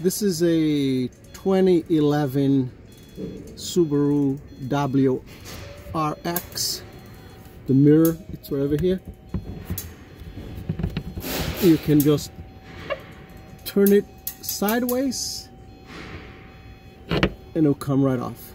This is a 2011 Subaru WRX. The mirror, it's right over here. You can just turn it sideways and it'll come right off.